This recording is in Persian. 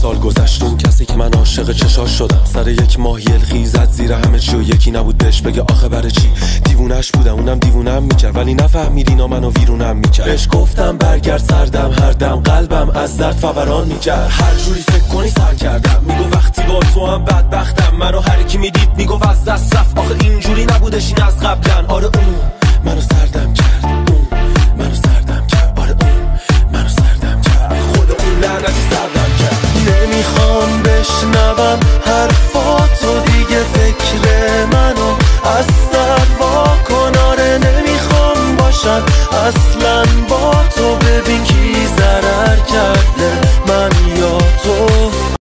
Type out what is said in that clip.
سال گذشت. اون کسی که من عاشق چشاش شدم. سر یک ماه یلخی زد زیر همه چی و یکی نبود بهش بگه آخه برای چی؟ دیوونش بودم اونم دیوونم می‌کرد. ولی نفهمید اینا منو ویرونم می‌کرد. بهش گفتم برگرد سردم هر دم قلبم از درد فوران می‌کرد. هر جوری فکر کنی سر کردم. میگو وقتی با تو هم بدبختم. منو هر کی می‌دید میگو از دست رفت. آخه اینجوری نبودش این از قبلا آره اصلا با